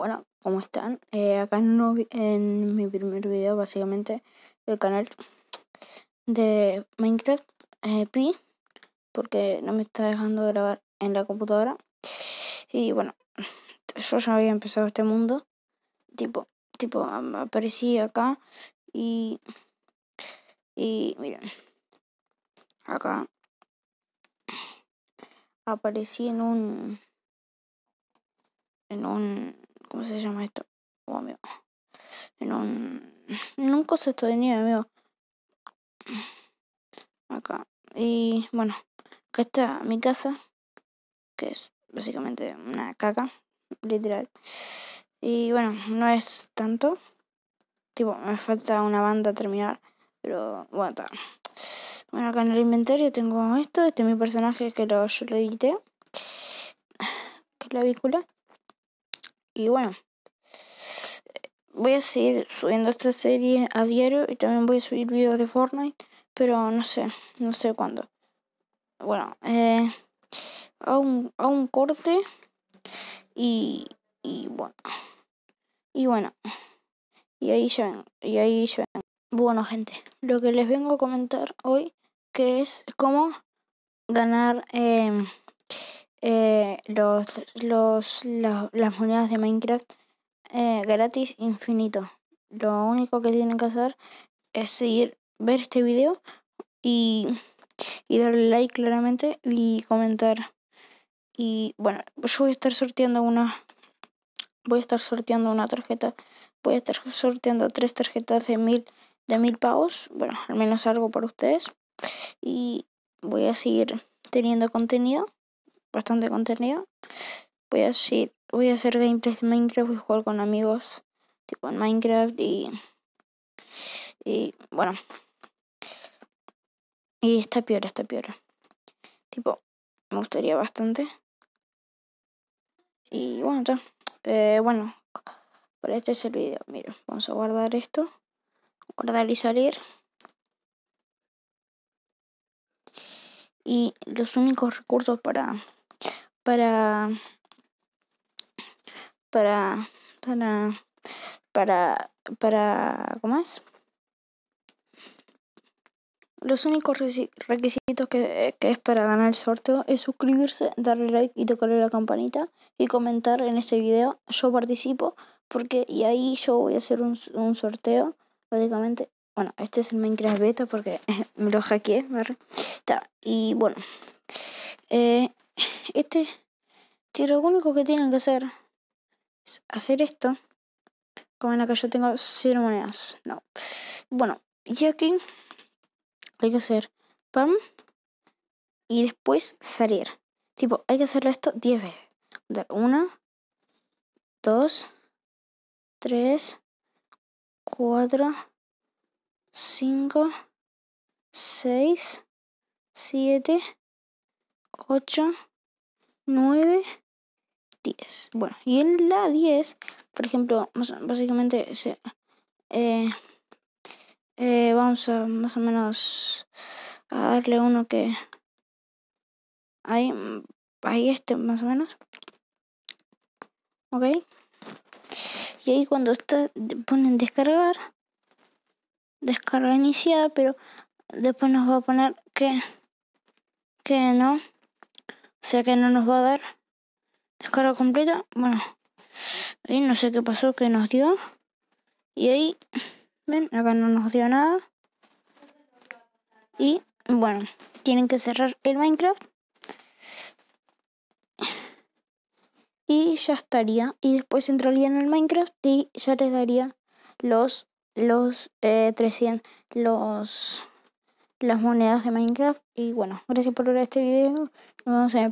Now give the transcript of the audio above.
Bueno, ¿cómo están? Eh, acá en mi primer video, básicamente, del canal de Minecraft eh, Pi, porque no me está dejando grabar en la computadora. Y bueno, yo ya había empezado este mundo, tipo, tipo, aparecí acá y, y miren, acá aparecí en un, en un ¿Cómo se llama esto? Oh, amigo. En un. En un coso esto de nieve, amigo. Acá. Y bueno, acá está mi casa. Que es básicamente una caca. Literal. Y bueno, no es tanto. Tipo, me falta una banda a terminar. Pero bueno, está. Bueno, acá en el inventario tengo esto. Este es mi personaje que lo, yo lo edité. Que es la vícula. Y bueno, voy a seguir subiendo esta serie a diario y también voy a subir videos de Fortnite, pero no sé, no sé cuándo. Bueno, eh, hago, un, un corte y, y bueno, y bueno, y ahí ya ven, y ahí ya ven. Bueno gente, lo que les vengo a comentar hoy que es cómo ganar eh, eh, los, los, las monedas de Minecraft eh, gratis infinito. Lo único que tienen que hacer es seguir, ver este video y, y darle like claramente y comentar. Y bueno, yo voy a estar sorteando una. Voy a estar sorteando una tarjeta. Voy a estar sorteando tres tarjetas de mil, de mil pavos. Bueno, al menos algo para ustedes. Y voy a seguir teniendo contenido bastante contenido. Voy a hacer, voy a hacer gameplays de Minecraft, voy a jugar con amigos tipo en Minecraft y y bueno y está peor, está peor. Tipo, me gustaría bastante. Y bueno, ya. Eh, bueno, por este es el video. Miren, vamos a guardar esto. Guardar y salir. Y los únicos recursos para para para para para para ¿cómo es? Los únicos requisitos que, que, es para ganar el sorteo es suscribirse, darle like y tocarle la campanita y comentar en este video. Yo participo porque y ahí yo voy a hacer un, un sorteo, básicamente. Bueno, este es el Minecraft beta porque me lo hackeé. Y bueno, eh, este, lo único que tienen que hacer es hacer esto. Como en acá yo tengo cero monedas. No. Bueno, y aquí hay que hacer pam y después salir. Tipo, hay que hacerlo esto 10 veces. Una, dos, tres, cuatro, cinco, seis, siete, ocho 9, 10. Bueno, y en la 10, por ejemplo, básicamente eh, eh, vamos a más o menos a darle uno que ahí, ahí este más o menos. Ok. Y ahí cuando está, ponen descargar, descarga iniciada, pero después nos va a poner que, que no. O sea que no nos va a dar descarga completa. Bueno, ahí no sé qué pasó que nos dio. Y ahí, ven, acá no nos dio nada. Y bueno, tienen que cerrar el Minecraft. Y ya estaría. Y después entraría en el Minecraft y ya les daría los los eh, 300 los las monedas de Minecraft y bueno gracias por ver este video nos vemos en